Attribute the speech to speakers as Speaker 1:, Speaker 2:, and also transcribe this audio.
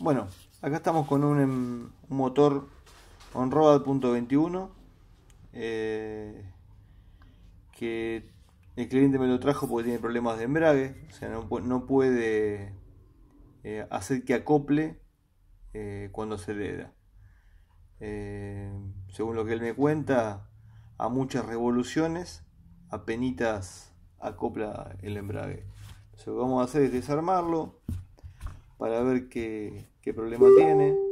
Speaker 1: Bueno, acá estamos con un, em, un motor on-road .21 eh, que el cliente me lo trajo porque tiene problemas de embrague, o sea, no, puede eh, hacer que acople eh, cuando se le da. según lo que él me cuenta, a muchas revoluciones, apenas acopla el embrague. lo que vamos a hacer es desarmarlo, para ver qué, problema tiene.